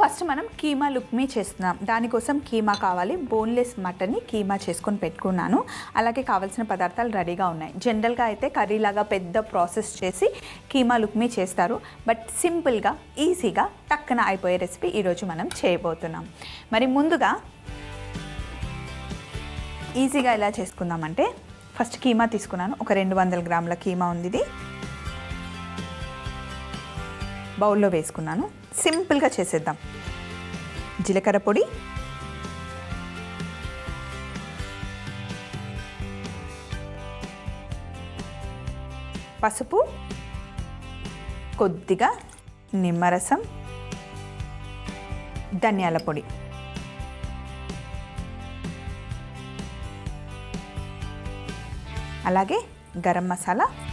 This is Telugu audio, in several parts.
ఫస్ట్ మనం కీమా లుక్మీ చేస్తున్నాం. దానికోసం కీమా కావాలి. బోన్లెస్ మటన్ని కీమా చేసుకొని పెట్టుకున్నాను. అలాగే కావాల్సిన పదార్థాలు రెడీగా ఉన్నాయి. జనరల్గా అయితే కర్రీలాగా పెద్ద ప్రాసెస్ చేసి కీమా లుక్మీ చేస్తారు. బట్ సింపుల్గా ఈజీగా టక్కన అయిపోయే రెసిపీ ఈరోజు మనం చేయబోతున్నాం. మరి ముందుగా ఈజీగా ఎలా చేసుకుందామంటే ఫస్ట్ కీమా తీసుకున్నాను. ఒక రెండు వందల గ్రాముల కీమా ఉంది ఇది. బౌల్లో వేసుకున్నాను. సింపుల్గా చేసేద్దాం. జీలకర్ర పొడి. పసుపు. కొద్దిగా నిమ్మరసం. ధనియాల పొడి. అలాగే గరం మసాలా.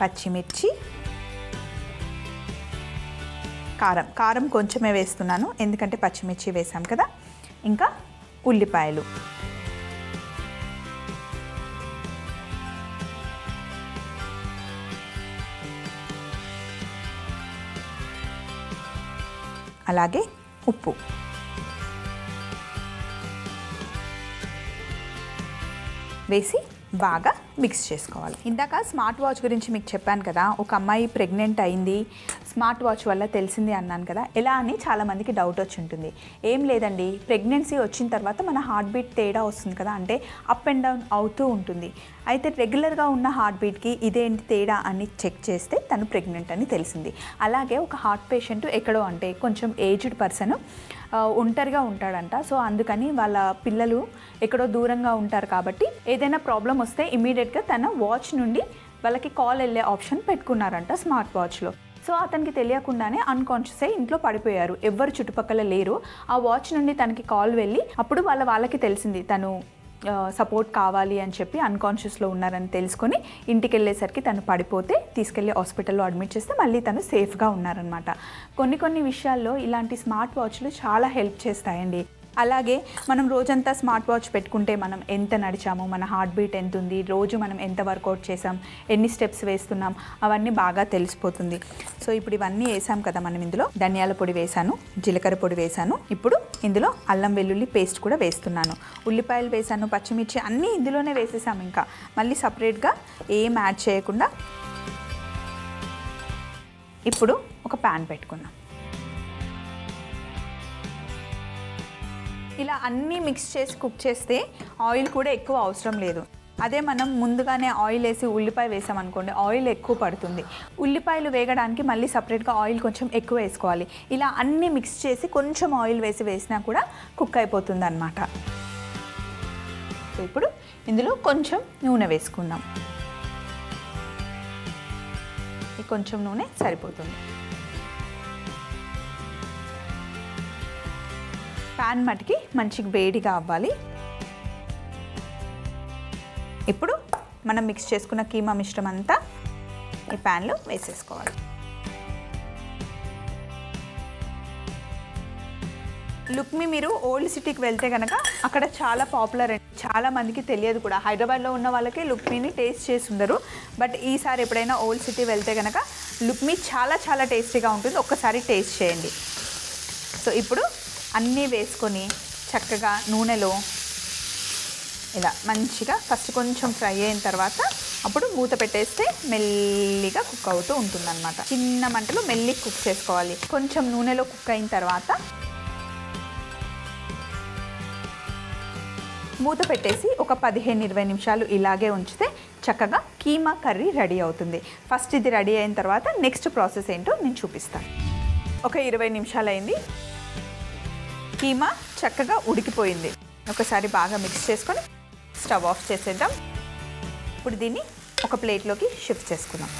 పచ్చిమిర్చి కారం. కారం కొంచెమే వేస్తున్నాను ఎందుకంటే పచ్చిమిర్చి వేసాం కదా. ఇంకా ఉల్లిపాయలు. అలాగే ఉప్పు. వేసి బాగా మిక్స్ చేసుకోవాలి. ఇందాక స్మార్ట్ వాచ్ గురించి మీకు చెప్పాను కదా ఒక అమ్మాయి ప్రెగ్నెంట్ అయింది స్మార్ట్ వాచ్ వల్ల తెలిసింది అన్నాను కదా. ఎలా అని చాలామందికి డౌట్ వచ్చి ఉంటుంది. ఏం లేదండి ప్రెగ్నెన్సీ వచ్చిన తర్వాత మన హార్ట్ బీట్ తేడా వస్తుంది కదా. అంటే అప్ అండ్ డౌన్ అవుతూ ఉంటుంది. అయితే రెగ్యులర్గా ఉన్న హార్ట్ బీట్కి ఇదేంటి తేడా అని చెక్ చేస్తే తను ప్రెగ్నెంట్ అని తెలిసింది. అలాగే ఒక హార్ట్ పేషెంట్ ఎక్కడో అంటే కొంచెం ఏజ్డ్ పర్సన్ ఒంటరిగా ఉంటాడంట. సో అందుకని వాళ్ళ పిల్లలు ఎక్కడో దూరంగా ఉంటారు కాబట్టి ఏదైనా ప్రాబ్లం వస్తే ఇమీడియట్గా తన వాచ్ నుండి వాళ్ళకి కాల్ వెళ్ళే ఆప్షన్ పెట్టుకున్నారంట స్మార్ట్ వాచ్లో సో అతనికి తెలియకుండానే అన్కాన్షియస్ అయి ఇంట్లో పడిపోయారు. ఎవ్వరు చుట్టుపక్కల లేరు. ఆ వాచ్ నుండి తనకి కాల్ వెళ్ళి అప్పుడు వాళ్ళ వాళ్ళకి తెలిసింది. తను సపోర్ట్ కావాలి అని చెప్పి అన్కాన్షియస్లో ఉన్నారని తెలుసుకొని ఇంటికి వెళ్ళేసరికి తను పడిపోతే తీసుకెళ్ళి హాస్పిటల్లో అడ్మిట్ చేస్తే మళ్ళీ తను సేఫ్గా ఉన్నారనమాట కొన్ని కొన్ని విషయాల్లో ఇలాంటి స్మార్ట్ వాచ్లు చాలా హెల్ప్ చేస్తాయండి. అలాగే మనం రోజంతా స్మార్ట్ వాచ్ పెట్టుకుంటే మనం ఎంత నడిచాము మన హార్ట్ బీట్ ఎంత ఉంది రోజు మనం ఎంత వర్కౌట్ చేసాం ఎన్ని స్టెప్స్ వేస్తున్నాం అవన్నీ బాగా తెలిసిపోతుంది. సో ఇప్పుడు ఇవన్నీ వేసాం కదా మనం ఇందులో. ధనియాల పొడి వేసాను జీలకర్ర పొడి వేసాను. ఇప్పుడు ఇందులో అల్లం వెల్లుల్లి పేస్ట్ కూడా వేస్తున్నాను. ఉల్లిపాయలు వేసాను పచ్చిమిర్చి అన్నీ ఇందులోనే వేసేసాము ఇంకా. మళ్ళీ సపరేట్గా ఏం యాడ్ చేయకుండా ఇప్పుడు ఒక ప్యాన్ పెట్టుకున్నాం ఇలా అన్నీ మిక్స్ చేసి కుక్ చేస్తే ఆయిల్ కూడా ఎక్కువ అవసరం లేదు. అదే మనం ముందుగానే ఆయిల్ వేసి ఉల్లిపాయ వేసామనుకోండి ఆయిల్ ఎక్కువ పడుతుంది. ఉల్లిపాయలు వేగడానికి మళ్ళీ సపరేట్గా ఆయిల్ కొంచెం ఎక్కువ వేసుకోవాలి. ఇలా అన్నీ మిక్స్ చేసి కొంచెం ఆయిల్ వేసి వేసినా కూడా కుక్ అయిపోతుంది అనమాట ఇప్పుడు ఇందులో కొంచెం నూనె వేసుకుందాం. కొంచెం నూనె సరిపోతుంది. ప్యాన్ మటుకి మంచిగా వేడిగా అవ్వాలి. ఇప్పుడు మనం మిక్స్ చేసుకున్న కీమా మిశ్రమం అంతా ఈ ప్యాన్లో వేసేసుకోవాలి. లుక్మి మీరు ఓల్డ్ సిటీకి వెళ్తే కనుక అక్కడ చాలా పాపులర్ అండి. చాలా మందికి తెలియదు కూడా. హైదరాబాద్లో ఉన్న వాళ్ళకి లుక్మిని టేస్ట్ చేసి ఉండరు. బట్ ఈసారి ఎప్పుడైనా ఓల్డ్ సిటీ వెళ్తే కనుక లుక్మి చాలా చాలా టేస్టీగా ఉంటుంది. ఒక్కసారి టేస్ట్ చేయండి. సో ఇప్పుడు అన్నీ వేసుకొని చక్కగా నూనెలో ఇలా మంచిగా ఫస్ట్ కొంచెం ఫ్రై అయిన తర్వాత అప్పుడు మూత పెట్టేస్తే మెల్లిగా కుక్ అవుతూ ఉంటుందన్నమాట. చిన్న మంటలో మెల్లి కుక్ చేసుకోవాలి. కొంచెం నూనెలో కుక్ అయిన తర్వాత మూత పెట్టేసి ఒక పదిహేను ఇరవై నిమిషాలు ఇలాగే ఉంచితే చక్కగా కీమా కర్రీ రెడీ అవుతుంది. ఫస్ట్ ఇది రెడీ అయిన తర్వాత నెక్స్ట్ ప్రాసెస్ ఏంటో నేను చూపిస్తాను. ఒక ఇరవై నిమిషాలు అయింది కీమా చక్కగా ఉడికిపోయింది. ఒకసారి బాగా మిక్స్ చేసుకొని స్టవ్ ఆఫ్ చేసేద్దాం. ఇప్పుడు దీన్ని ఒక ప్లేట్లోకి షిఫ్ట్ చేసుకుందాం.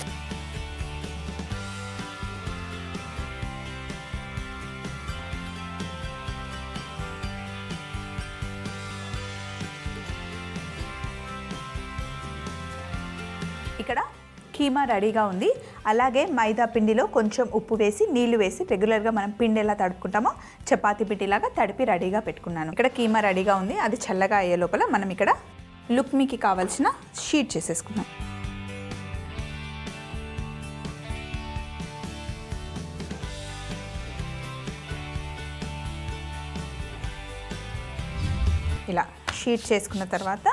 ఇక్కడ కీమా రెడీగా ఉంది. అలాగే మైదా పిండిలో కొంచెం ఉప్పు వేసి నీళ్ళు వేసి రెగ్యులర్గా మనం పిండి ఎలా తడుపుకుంటామో. చపాతి పిండిలాగా తడిపి రెడీగా పెట్టుకున్నాను. ఇక్కడ కీమా రెడీగా ఉంది. అది చల్లగా అయ్యే లోపల మనం ఇక్కడ లుక్మీకి కావాల్సిన షీట్ చేసేసుకున్నాం ఇలా షీట్ చేసుకున్న తర్వాత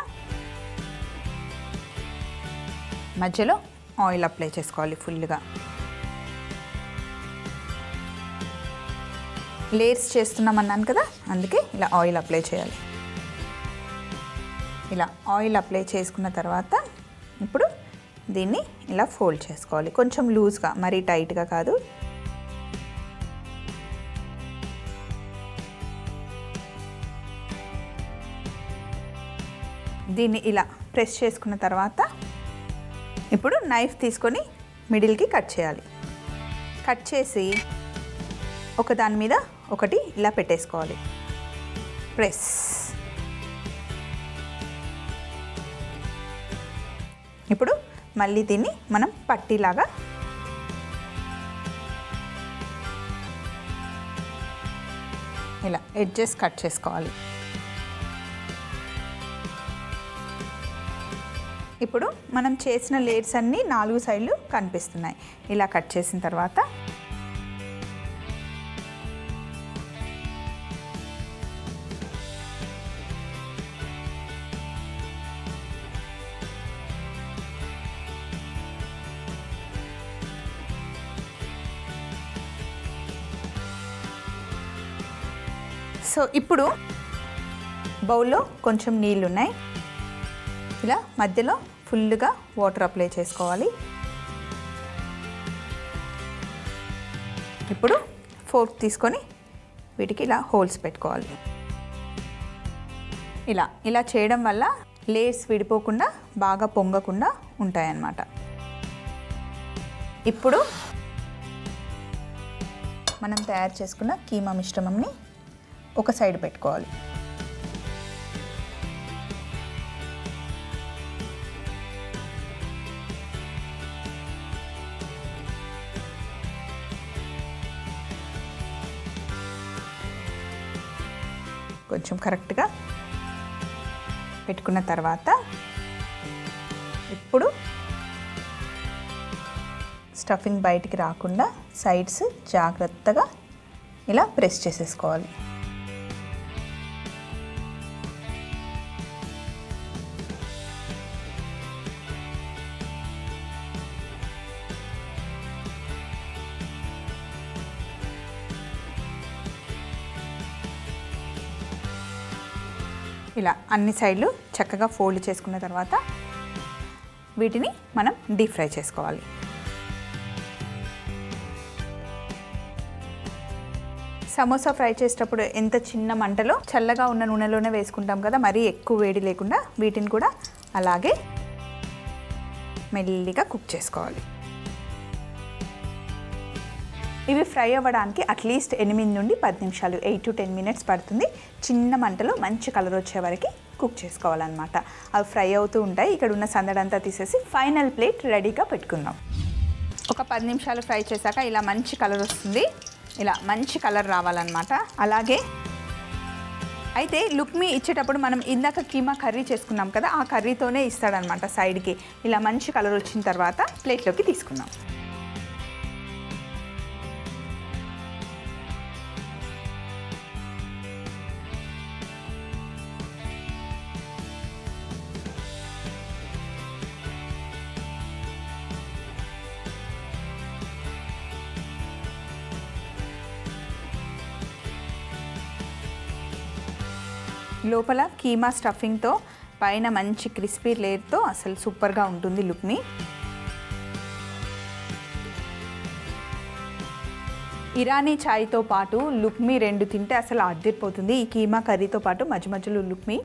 మధ్యలో ఆయిల్ అప్లై చేసుకోవాలి ఫుల్గా. లేయర్స్ చేస్తున్నాం అన్నాను కదా అందుకే ఇలా ఆయిల్ అప్లై చేయాలి. ఇలా ఆయిల్ అప్లై చేసుకున్న తర్వాత ఇప్పుడు దీన్ని ఇలా ఫోల్డ్ చేసుకోవాలి. కొంచెం లూజ్గా మరీ టైట్గా కాదు. దీన్ని ఇలా ప్రెస్ చేసుకున్న తర్వాత ఇప్పుడు నైఫ్ తీసుకొని మిడిల్కి కట్ చేయాలి. కట్ చేసి ఒక దాని మీద ఒకటి ఇలా పెట్టేసుకోవాలి. ప్రెస్ ఇప్పుడు మళ్ళీ దీన్ని మనం పట్టీలాగా ఇలా ఎడ్జెస్ కట్ చేసుకోవాలి. ఇప్పుడు మనం చేసిన లేయర్స్ అన్నీ నాలుగు సైడ్లు కనిపిస్తున్నాయి. ఇలా కట్ చేసిన తర్వాత సో ఇప్పుడు బౌల్లో కొంచెం నీళ్ళు ఉన్నాయి ఇలా మధ్యలో ఫుల్గా వాటర్ అప్లై చేసుకోవాలి. ఇప్పుడు ఫోర్క్ తీసుకొని వీటికి ఇలా హోల్స్ పెట్టుకోవాలి. ఇలా ఇలా చేయడం వల్ల లేయర్స్ విడిపోకుండా బాగా పొంగకుండా ఉంటాయన్నమాట. ఇప్పుడు మనం తయారు చేసుకున్న కీమా మిశ్రమంని ఒక సైడ్ పెట్టుకోవాలి. కొంచెం కరెక్ట్గా పెట్టుకున్న తర్వాత ఇప్పుడు స్టఫింగ్ బయటికి రాకుండా సైడ్స్ జాగ్రత్తగా ఇలా ప్రెస్ చేసేసుకోవాలి. ఇలా అన్ని సైడ్లు చక్కగా ఫోల్డ్ చేసుకున్న తర్వాత వీటిని మనం డీప్ ఫ్రై చేసుకోవాలి. సమోసా ఫ్రై చేసేటప్పుడు ఎంత చిన్న మంటలో చల్లగా ఉన్న నూనెలోనే వేసుకుంటాం కదా మరీ ఎక్కువ వేడి లేకుండా వీటిని కూడా అలాగే మెల్లిగా కుక్ చేసుకోవాలి. ఇవి ఫ్రై అవ్వడానికి అట్లీస్ట్ ఎనిమిది నుండి పది నిమిషాలు ఎయిట్ టు టెన్ మినిట్స్ పడుతుంది. చిన్న మంటలో మంచి కలర్ వచ్చే వరకు కుక్ చేసుకోవాలన్నమాట. అవి ఫ్రై అవుతూ ఉంటాయి. ఇక్కడ ఉన్న సందడంతా తీసేసి ఫైనల్ ప్లేట్ రెడీగా పెట్టుకుందాం. ఒక పది నిమిషాలు ఫ్రై చేశాక ఇలా మంచి కలర్ వస్తుంది. ఇలా మంచి కలర్ రావాలన్నమాట. అలాగే అయితే లుక్మీ ఇచ్చేటప్పుడు మనం ఇందాక కీమా కర్రీ చేసుకున్నాం కదా ఆ కర్రీతోనే ఇస్తాడనమాట సైడ్కి. ఇలా మంచి కలర్ వచ్చిన తర్వాత ప్లేట్లోకి తీసుకున్నాం లోపల కీమా స్టఫింగ్తో పైన మంచి క్రిస్పీ లేయర్తో అసలు సూపర్గా ఉంటుంది లుక్మి ఇరానీ చాయ్తో పాటు లుక్మి రెండు తింటే అసలు అద్దరిపోతుంది ఈ కీమా కర్రీతో పాటు మధ్య మధ్యలో లుక్మి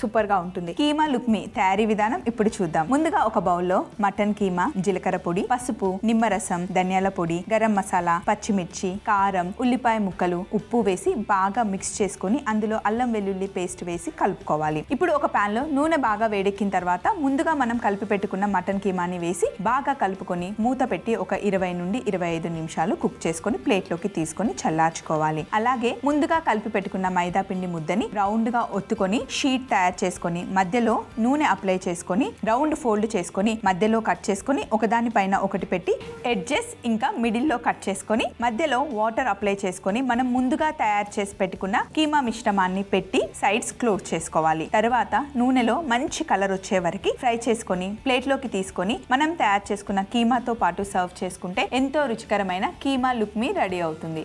సూపర్గా ఉంటుంది. కీమా లుక్మి తయారీ విధానం ఇప్పుడు చూద్దాం. ముందుగా ఒక బౌల్లో మటన్ కీమా జీలకర్ర పొడి పసుపు నిమ్మరసం ధనియాల పొడి గరం మసాలా పచ్చిమిర్చి కారం ఉల్లిపాయ ముక్కలు ఉప్పు వేసి బాగా మిక్స్ చేసుకొని అందులో అల్లం వెల్లుల్లి పేస్ట్ వేసి కలుపుకోవాలి. ఇప్పుడు ఒక ప్యాన్లో నూనె బాగా వేడెక్కిన తర్వాత ముందుగా మనం కలిపి పెట్టుకున్న మటన్ కీమాని వేసి బాగా కలుపుకొని మూత పెట్టి ఒక ఇరవై నుండి ఇరవై ఐదు నిమిషాలు కుక్ చేసుకొని ప్లేట్లోకి తీసుకొని చల్లార్చుకోవాలి. అలాగే ముందుగా కలిపి పెట్టుకున్న మైదా పిండి ముద్దని రౌండ్గా ఒత్తుకొని షీట్ తయారు తయారు చేసుకొని మధ్యలో నూనె అప్లై చేసుకొని రౌండ్ ఫోల్డ్ చేసుకొని మధ్యలో కట్ చేసుకొని ఒకదాని పైన ఒకటి పెట్టి ఎడ్జెస్ ఇంకా మిడిల్లో కట్ చేసుకొని మధ్యలో వాటర్ అప్లై చేసుకొని మనం ముందుగా తయారు చేసి పెట్టుకున్న కీమా మిశ్రమాన్ని పెట్టి సైడ్స్ క్లోజ్ చేసుకోవాలి. తర్వాత నూనెలో మంచి కలర్ వచ్చే వరకు ఫ్రై చేసుకొని ప్లేట్లోకి తీసుకొని మనం తయారు చేసుకున్న కీమాతో పాటు సర్వ్ చేసుకుంటే ఎంతో రుచికరమైన కీమా లుక్ మీ రెడీ అవుతుంది.